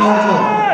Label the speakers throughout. Speaker 1: どう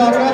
Speaker 2: Lord.